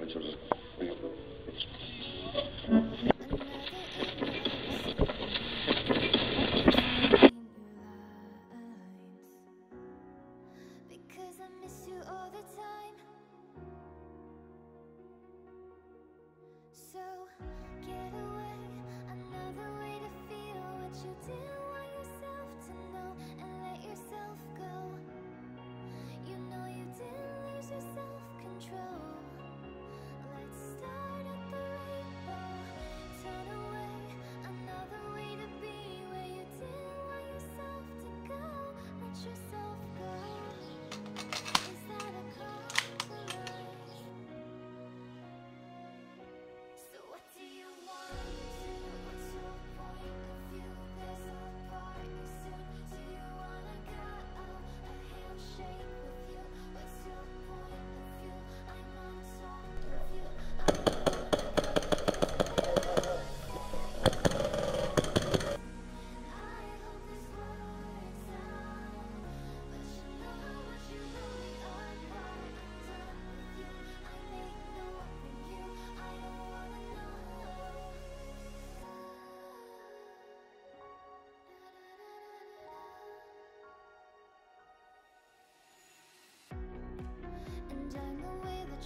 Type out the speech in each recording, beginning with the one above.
Thank you.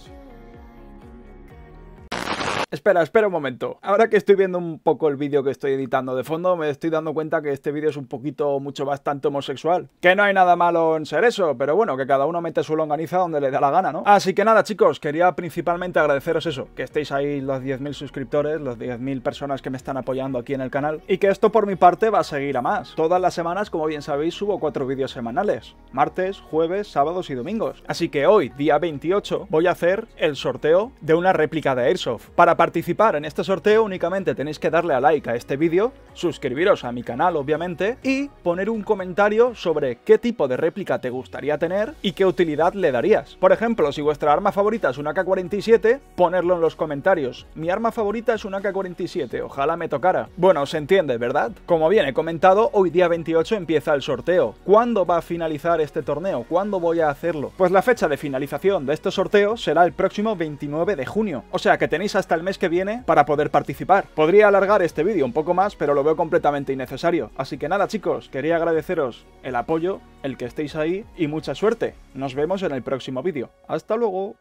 you. Espera, espera un momento. Ahora que estoy viendo un poco el vídeo que estoy editando de fondo, me estoy dando cuenta que este vídeo es un poquito, mucho bastante homosexual. Que no hay nada malo en ser eso, pero bueno, que cada uno mete su longaniza donde le da la gana, ¿no? Así que nada, chicos, quería principalmente agradeceros eso, que estéis ahí los 10.000 suscriptores, los 10.000 personas que me están apoyando aquí en el canal, y que esto por mi parte va a seguir a más. Todas las semanas, como bien sabéis, subo cuatro vídeos semanales. Martes, jueves, sábados y domingos. Así que hoy, día 28, voy a hacer el sorteo de una réplica de Airsoft. Para participar en este sorteo únicamente tenéis que darle a like a este vídeo, suscribiros a mi canal obviamente y poner un comentario sobre qué tipo de réplica te gustaría tener y qué utilidad le darías. Por ejemplo, si vuestra arma favorita es una AK-47, ponerlo en los comentarios. Mi arma favorita es una AK-47, ojalá me tocara. Bueno, se entiende, ¿verdad? Como bien he comentado, hoy día 28 empieza el sorteo. ¿Cuándo va a finalizar este torneo? ¿Cuándo voy a hacerlo? Pues la fecha de finalización de este sorteo será el próximo 29 de junio. O sea que tenéis hasta el mes que viene para poder participar. Podría alargar este vídeo un poco más, pero lo veo completamente innecesario. Así que nada chicos, quería agradeceros el apoyo, el que estéis ahí y mucha suerte. Nos vemos en el próximo vídeo. Hasta luego.